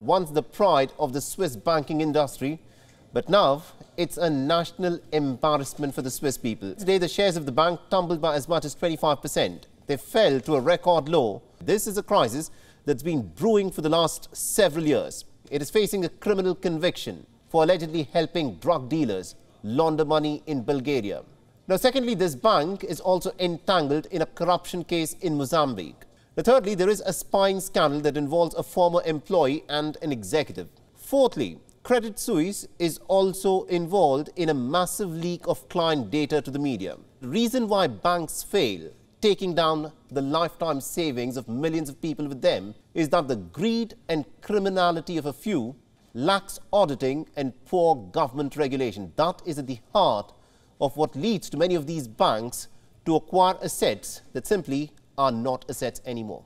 once the pride of the Swiss banking industry, but now it's a national embarrassment for the Swiss people. Today, the shares of the bank tumbled by as much as 25%. They fell to a record low. This is a crisis that's been brewing for the last several years. It is facing a criminal conviction for allegedly helping drug dealers launder money in Bulgaria. Now, secondly, this bank is also entangled in a corruption case in Mozambique. Thirdly, there is a spying scandal that involves a former employee and an executive. Fourthly, Credit Suisse is also involved in a massive leak of client data to the media. The reason why banks fail taking down the lifetime savings of millions of people with them is that the greed and criminality of a few lacks auditing and poor government regulation. That is at the heart of what leads to many of these banks to acquire assets that simply are not assets anymore.